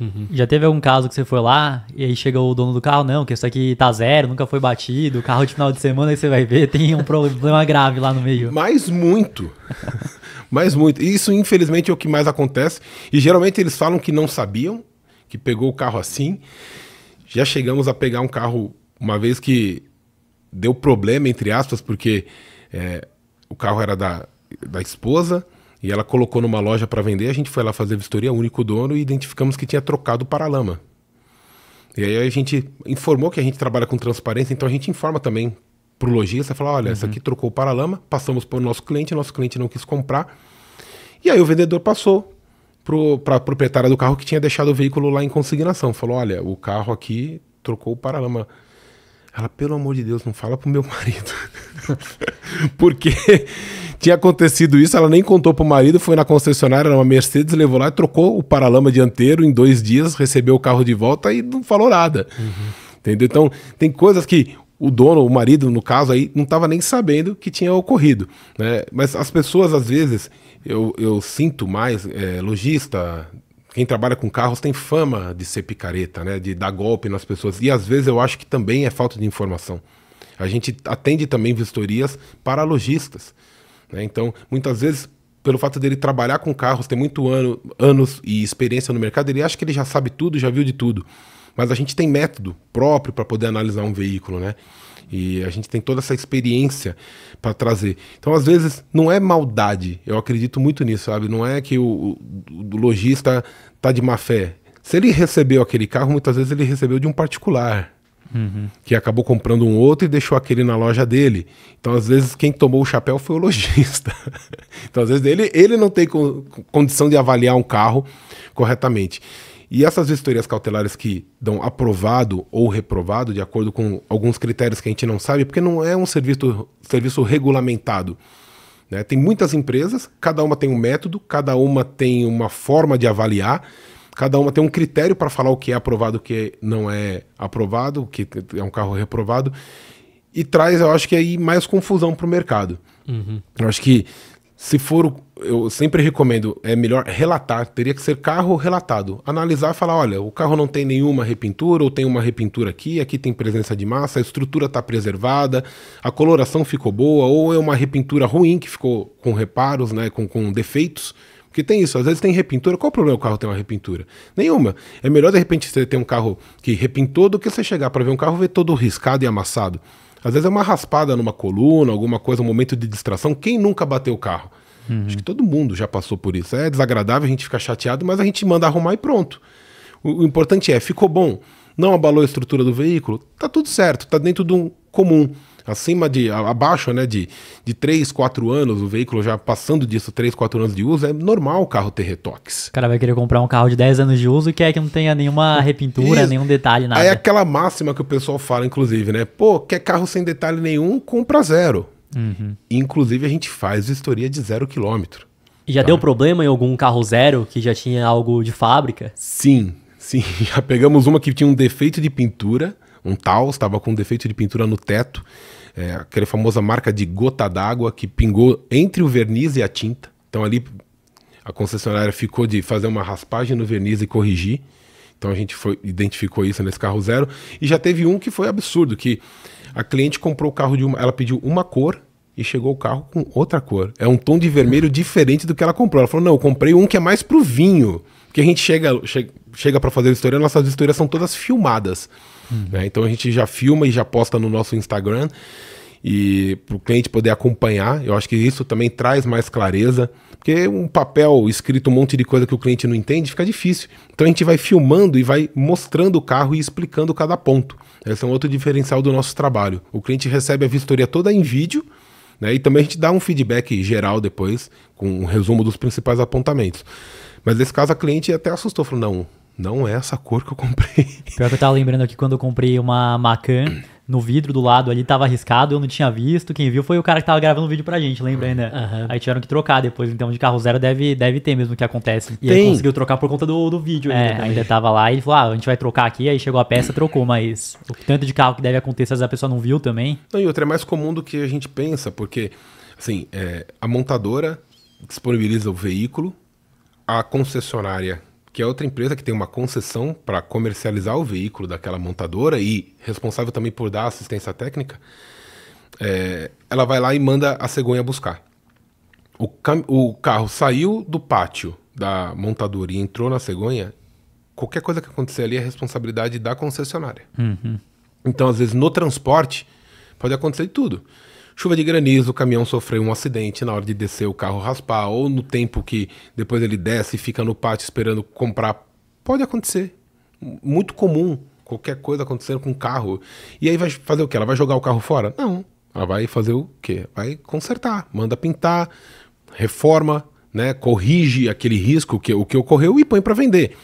Uhum. Já teve algum caso que você foi lá e aí chega o dono do carro, não, que isso aqui tá zero, nunca foi batido, o carro de final de semana aí você vai ver, tem um problema grave lá no meio. Mas muito. Mas muito. Isso, infelizmente, é o que mais acontece. E geralmente eles falam que não sabiam, que pegou o carro assim. Já chegamos a pegar um carro uma vez que deu problema, entre aspas, porque é, o carro era da, da esposa e ela colocou numa loja para vender, a gente foi lá fazer vistoria, único dono, e identificamos que tinha trocado o paralama. E aí a gente informou que a gente trabalha com transparência, então a gente informa também para o lojista, fala, olha, uhum. essa aqui trocou o paralama, passamos para o nosso cliente, nosso cliente não quis comprar. E aí o vendedor passou para a proprietária do carro que tinha deixado o veículo lá em consignação. Falou, olha, o carro aqui trocou o paralama. Ela, pelo amor de Deus, não fala pro meu marido. Porque tinha acontecido isso, ela nem contou pro marido, foi na concessionária, era uma Mercedes, levou lá e trocou o paralama dianteiro em dois dias, recebeu o carro de volta e não falou nada. Uhum. Entendeu? Então, tem coisas que o dono, o marido, no caso aí, não estava nem sabendo que tinha ocorrido. Né? Mas as pessoas, às vezes, eu, eu sinto mais, é, lojista, quem trabalha com carros tem fama de ser picareta, né? De dar golpe nas pessoas. E às vezes eu acho que também é falta de informação. A gente atende também vistorias para lojistas. Né? Então, muitas vezes, pelo fato dele trabalhar com carros, ter muito ano, anos e experiência no mercado, ele acha que ele já sabe tudo, já viu de tudo. Mas a gente tem método próprio para poder analisar um veículo, né? E a gente tem toda essa experiência para trazer. Então, às vezes, não é maldade. Eu acredito muito nisso, sabe? Não é que o, o, o lojista tá de má fé. Se ele recebeu aquele carro, muitas vezes ele recebeu de um particular. Uhum. Que acabou comprando um outro e deixou aquele na loja dele. Então, às vezes, quem tomou o chapéu foi o lojista. então, às vezes, ele, ele não tem co condição de avaliar um carro corretamente. E essas vistorias cautelares que dão aprovado ou reprovado, de acordo com alguns critérios que a gente não sabe, porque não é um serviço, serviço regulamentado. Né? Tem muitas empresas, cada uma tem um método, cada uma tem uma forma de avaliar. Cada uma tem um critério para falar o que é aprovado, o que não é aprovado, o que é um carro reprovado. E traz, eu acho que aí mais confusão para o mercado. Uhum. Eu acho que se for, eu sempre recomendo, é melhor relatar, teria que ser carro relatado. Analisar e falar, olha, o carro não tem nenhuma repintura, ou tem uma repintura aqui, aqui tem presença de massa, a estrutura está preservada, a coloração ficou boa, ou é uma repintura ruim que ficou com reparos, né, com, com defeitos. Porque tem isso, às vezes tem repintura. Qual o problema o carro ter uma repintura? Nenhuma. É melhor de repente você ter um carro que repintou do que você chegar para ver um carro ver todo riscado e amassado. Às vezes é uma raspada numa coluna, alguma coisa, um momento de distração. Quem nunca bateu o carro? Uhum. Acho que todo mundo já passou por isso. É desagradável, a gente fica chateado, mas a gente manda arrumar e pronto. O, o importante é, ficou bom, não abalou a estrutura do veículo, tá tudo certo, tá dentro de um comum acima de, abaixo né, de, de 3, 4 anos, o veículo já passando disso, 3, 4 anos de uso, é normal o carro ter retoques. O cara vai querer comprar um carro de 10 anos de uso e quer que não tenha nenhuma repintura, Isso. nenhum detalhe, nada. Aí é aquela máxima que o pessoal fala, inclusive, né? Pô, quer carro sem detalhe nenhum, compra zero. Uhum. Inclusive, a gente faz vistoria de zero quilômetro. E já tá? deu problema em algum carro zero que já tinha algo de fábrica? Sim, sim. Já pegamos uma que tinha um defeito de pintura, um tal, estava com um defeito de pintura no teto é, aquela famosa marca de gota d'água que pingou entre o verniz e a tinta. Então ali a concessionária ficou de fazer uma raspagem no verniz e corrigir. Então a gente foi, identificou isso nesse carro zero. E já teve um que foi absurdo, que a cliente comprou o carro de uma. Ela pediu uma cor e chegou o carro com outra cor. É um tom de vermelho diferente do que ela comprou. Ela falou: não, eu comprei um que é mais pro vinho. Porque a gente chega, chega, chega para fazer a história, nossas histórias são todas filmadas. Uhum. Né? Então a gente já filma e já posta no nosso Instagram e para o cliente poder acompanhar. Eu acho que isso também traz mais clareza, porque um papel escrito um monte de coisa que o cliente não entende fica difícil. Então a gente vai filmando e vai mostrando o carro e explicando cada ponto. Esse é um outro diferencial do nosso trabalho. O cliente recebe a vistoria toda em vídeo. Né, e também a gente dá um feedback geral depois, com um resumo dos principais apontamentos. Mas nesse caso a cliente até assustou, falou: não, não é essa cor que eu comprei. Pior que eu tava lembrando aqui quando eu comprei uma Macan, no vidro do lado ali tava arriscado, eu não tinha visto. Quem viu foi o cara que tava gravando o vídeo pra gente, lembra ainda? Uhum. Aí tiveram que trocar depois, então de carro zero deve, deve ter mesmo que acontece. E Tem. aí conseguiu trocar por conta do, do vídeo é, ainda. ainda tava lá e ele falou: ah, a gente vai trocar aqui, aí chegou a peça, trocou, mas o tanto de carro que deve acontecer, às vezes a pessoa não viu também. Não, e outra é mais comum do que a gente pensa, porque assim, é, a montadora disponibiliza o veículo, a concessionária que é outra empresa que tem uma concessão para comercializar o veículo daquela montadora e responsável também por dar assistência técnica, é, ela vai lá e manda a cegonha buscar. O, o carro saiu do pátio da montadora e entrou na cegonha, qualquer coisa que acontecer ali é responsabilidade da concessionária. Uhum. Então, às vezes, no transporte, pode acontecer de tudo chuva de granizo, o caminhão sofreu um acidente na hora de descer o carro raspar, ou no tempo que depois ele desce e fica no pátio esperando comprar. Pode acontecer. Muito comum qualquer coisa acontecendo com o carro. E aí vai fazer o quê? Ela vai jogar o carro fora? Não. Ela vai fazer o quê? Vai consertar, manda pintar, reforma, né, corrige aquele risco que o que ocorreu e põe para vender.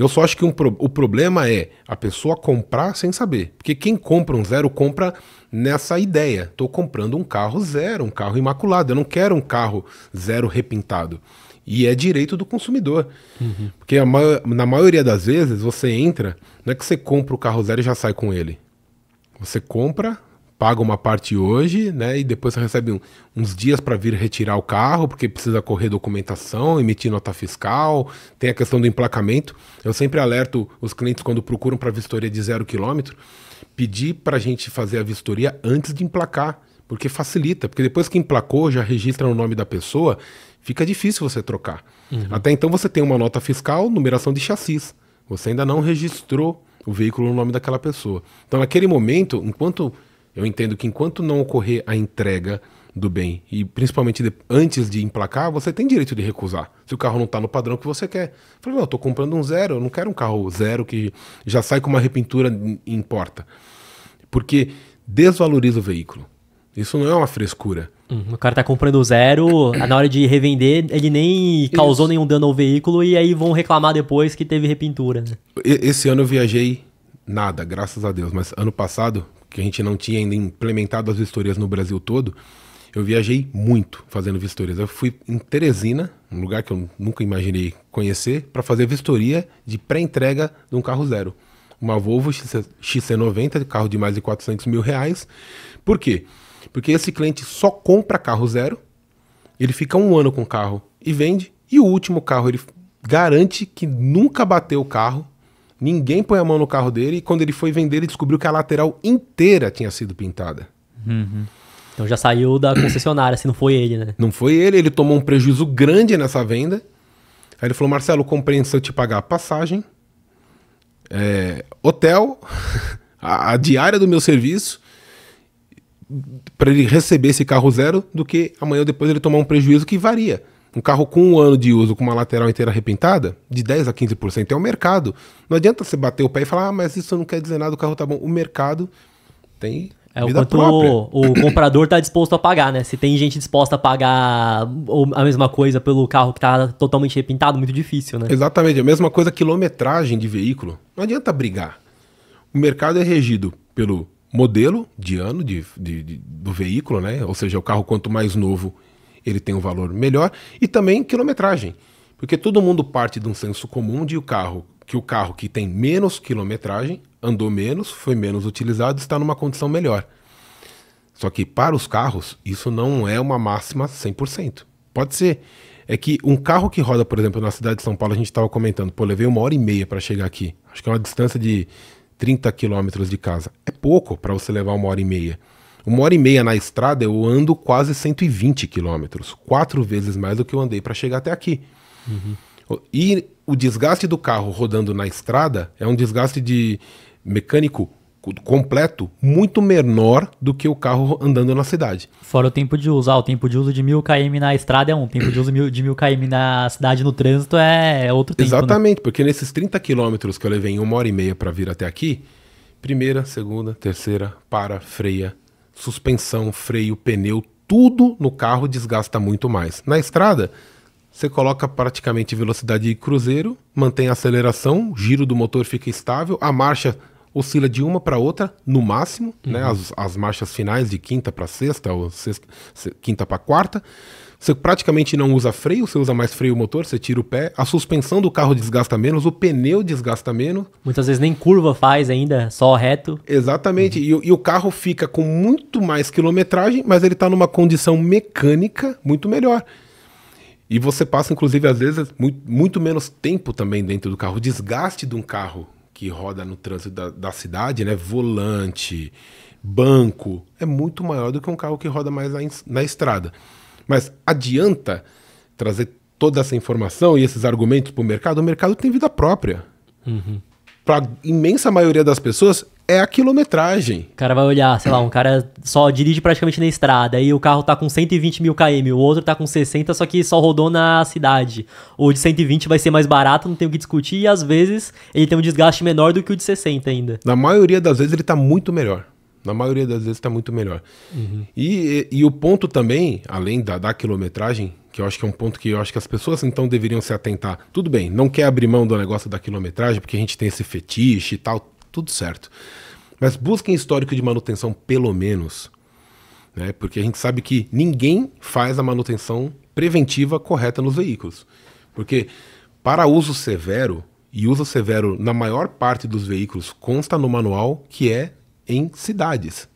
Eu só acho que um pro, o problema é a pessoa comprar sem saber. Porque quem compra um zero compra nessa ideia. Estou comprando um carro zero, um carro imaculado. Eu não quero um carro zero repintado. E é direito do consumidor. Uhum. Porque na maioria das vezes você entra, não é que você compra o carro zero e já sai com ele. Você compra, paga uma parte hoje, né? E depois você recebe um, uns dias para vir retirar o carro, porque precisa correr documentação, emitir nota fiscal, tem a questão do emplacamento. Eu sempre alerto os clientes quando procuram para vistoria de zero quilômetro, pedir para a gente fazer a vistoria antes de emplacar, porque facilita, porque depois que emplacou, já registra o nome da pessoa, fica difícil você trocar. Uhum. Até então você tem uma nota fiscal, numeração de chassis. Você ainda não registrou o veículo no nome daquela pessoa. Então, naquele momento, enquanto eu entendo que enquanto não ocorrer a entrega do bem e principalmente de, antes de emplacar, você tem direito de recusar. Se o carro não está no padrão que você quer. Eu falei, não, eu estou comprando um zero, eu não quero um carro zero que já sai com uma repintura em porta. Porque desvaloriza o veículo. Isso não é uma frescura. Hum, o cara está comprando zero, na hora de revender, ele nem causou Isso. nenhum dano ao veículo e aí vão reclamar depois que teve repintura. Né? Esse ano eu viajei nada, graças a Deus, mas ano passado que a gente não tinha ainda implementado as vistorias no Brasil todo, eu viajei muito fazendo vistorias. Eu fui em Teresina, um lugar que eu nunca imaginei conhecer, para fazer vistoria de pré-entrega de um carro zero. Uma Volvo XC90, carro de mais de 400 mil reais. Por quê? Porque esse cliente só compra carro zero, ele fica um ano com o carro e vende, e o último carro ele garante que nunca bateu o carro, Ninguém põe a mão no carro dele e quando ele foi vender, ele descobriu que a lateral inteira tinha sido pintada. Uhum. Então já saiu da concessionária, se não foi ele, né? Não foi ele, ele tomou um prejuízo grande nessa venda. Aí ele falou: Marcelo, compreendo se eu te pagar a passagem, é, hotel, a, a diária do meu serviço, para ele receber esse carro zero, do que amanhã ou depois ele tomar um prejuízo que varia. Um carro com um ano de uso com uma lateral inteira arrepentada, de 10 a 15% é o mercado. Não adianta você bater o pé e falar, ah, mas isso não quer dizer nada, o carro tá bom. O mercado tem é o quanto o, o, comprador está disposto a pagar, né? Se tem gente disposta a pagar a mesma coisa pelo carro que está totalmente repintado, muito difícil, né? Exatamente, a mesma coisa quilometragem de veículo. Não adianta brigar. O mercado é regido pelo modelo de ano de, de, de, do veículo, né? Ou seja, o carro quanto mais novo ele tem um valor melhor, e também quilometragem. Porque todo mundo parte de um senso comum de o carro, que o carro que tem menos quilometragem, andou menos, foi menos utilizado, está numa condição melhor. Só que para os carros, isso não é uma máxima 100%. Pode ser. É que um carro que roda, por exemplo, na cidade de São Paulo, a gente estava comentando, pô, levei uma hora e meia para chegar aqui. Acho que é uma distância de 30 quilômetros de casa. É pouco para você levar uma hora e meia. Uma hora e meia na estrada eu ando quase 120 quilômetros, quatro vezes mais do que eu andei para chegar até aqui. Uhum. E o desgaste do carro rodando na estrada é um desgaste de mecânico completo muito menor do que o carro andando na cidade. Fora o tempo de uso, ah, o tempo de uso de 1000 km na estrada é um, o tempo de uso de 1000 km na cidade no trânsito é outro tempo. Né? Exatamente, né? porque nesses 30 quilômetros que eu levei em uma hora e meia para vir até aqui, primeira, segunda, terceira, para, freia, suspensão, freio, pneu, tudo no carro desgasta muito mais. Na estrada, você coloca praticamente velocidade de cruzeiro, mantém a aceleração, giro do motor fica estável, a marcha oscila de uma para outra no máximo, né? uhum. né? As, as marchas finais de quinta para sexta ou sexta, quinta para quarta. Você praticamente não usa freio, você usa mais freio motor, você tira o pé. A suspensão do carro desgasta menos, o pneu desgasta menos. Muitas vezes nem curva faz ainda, só reto. Exatamente. Uhum. E, e, o carro fica com muito mais quilometragem, mas ele está numa condição mecânica muito melhor. E você passa, inclusive, às vezes, muito, muito menos tempo também dentro do carro. O desgaste de um carro que roda no trânsito da, da cidade, né? Volante, banco, é muito maior do que um carro que roda mais na, na estrada. Mas adianta trazer toda essa informação e esses argumentos para o mercado? O mercado tem vida própria. Uhum. Para a imensa maioria das pessoas, é a quilometragem. O cara vai olhar, sei lá, um cara só dirige praticamente na estrada, aí o carro tá com 120 mil km, o outro tá com 60, só que só rodou na cidade. O de 120 vai ser mais barato, não tem o que discutir, e às vezes ele tem um desgaste menor do que o de 60 ainda. Na maioria das vezes ele tá muito melhor. Na maioria das vezes está muito melhor. Uhum. E, e, e, o ponto também, além da, da quilometragem, que eu acho que é um ponto que eu acho que as pessoas então deveriam se atentar. Tudo bem, não quer abrir mão do negócio da quilometragem, porque a gente tem esse fetiche e tal, tudo certo. Mas busquem histórico de manutenção, pelo menos. Né? Porque a gente sabe que ninguém faz a manutenção preventiva correta nos veículos. Porque para uso severo, e uso severo na maior parte dos veículos consta no manual que é em cidades,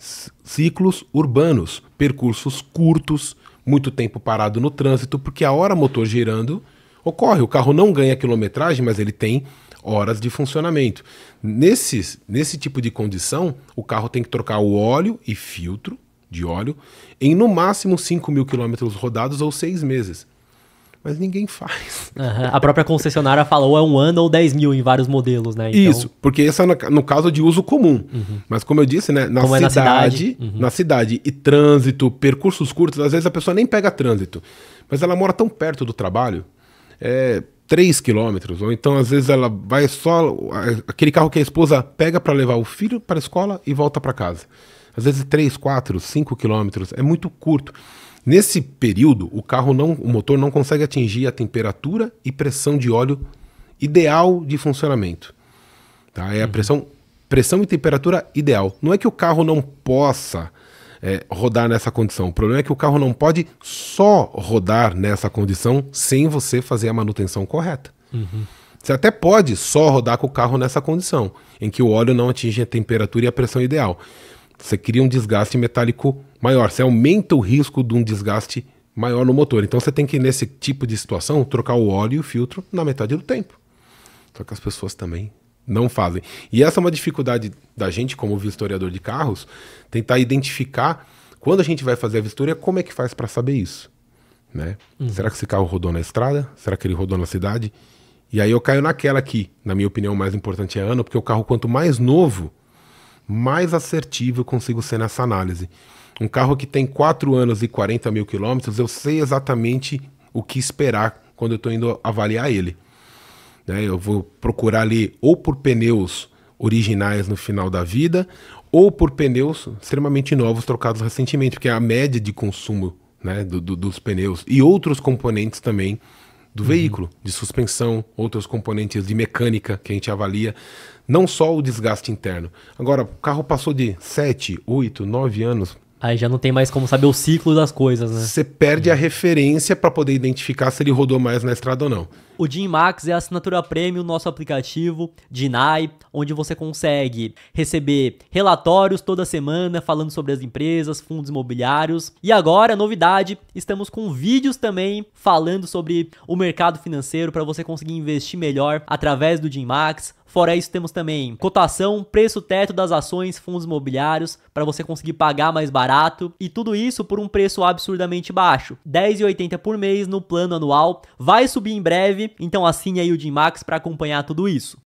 ciclos urbanos, percursos curtos, muito tempo parado no trânsito, porque a hora motor girando ocorre. O carro não ganha quilometragem, mas ele tem horas de funcionamento. Nesse, nesse tipo de condição, o carro tem que trocar o óleo e filtro de óleo em no máximo 5 mil quilômetros rodados ou seis meses. Mas ninguém faz. Uhum. A própria concessionária falou é um ano ou 10 mil em vários modelos, né? Então... Isso, porque esse é no, no, caso de uso comum. Uhum. Mas como eu disse, né, na cidade, é na cidade, uhum. na cidade e trânsito, percursos curtos, às vezes a pessoa nem pega trânsito, mas ela mora tão perto do trabalho, é, 3 quilômetros, ou então às vezes ela vai só. aquele carro que a esposa pega para levar o filho para a escola e volta para casa. Às vezes 3, 4, 5 quilômetros, é muito curto. Nesse período, o carro não, o motor não consegue atingir a temperatura e pressão de óleo ideal de funcionamento. Tá? É a uhum. pressão, pressão e temperatura ideal. Não é que o carro não possa é, rodar nessa condição. O problema é que o carro não pode só rodar nessa condição sem você fazer a manutenção correta. Uhum. Você até pode só rodar com o carro nessa condição, em que o óleo não atinge a temperatura e a pressão ideal. Você cria um desgaste metálico maior, você aumenta o risco de um desgaste maior no motor. Então você tem que, nesse tipo de situação, trocar o óleo e o filtro na metade do tempo. Só que as pessoas também não fazem. E essa é uma dificuldade da gente, como vistoriador de carros, tentar identificar quando a gente vai fazer a vistoria, como é que faz para saber isso. Né? Uhum. Será que esse carro rodou na estrada? Será que ele rodou na cidade? E aí eu caio naquela que, na minha opinião, o mais importante é ano, porque o carro, quanto mais novo, mais assertivo eu consigo ser nessa análise. Um carro que tem 4 anos e 40 mil quilômetros, eu sei exatamente o que esperar quando eu estou indo avaliar ele. Né? Eu vou procurar ali ou por pneus originais no final da vida ou por pneus extremamente novos trocados recentemente, porque é a média de consumo né, do, do, dos pneus e outros componentes também do uhum. veículo, de suspensão, outros componentes de mecânica que a gente avalia, não só o desgaste interno. Agora, o carro passou de 7, 8, 9 anos, Aí já não tem mais como saber o ciclo das coisas, né? Você perde a referência para poder identificar se ele rodou mais na estrada ou não. O Jim Max é a assinatura premium nosso aplicativo Dinai, onde você consegue receber relatórios toda semana falando sobre as empresas, fundos imobiliários. E agora, novidade, estamos com vídeos também falando sobre o mercado financeiro para você conseguir investir melhor através do Jim Max. Fora isso, temos também cotação, preço teto das ações, fundos imobiliários, para você conseguir pagar mais barato. E tudo isso por um preço absurdamente baixo. R$10,80 por mês no plano anual. Vai subir em breve então assine aí o Max para acompanhar tudo isso.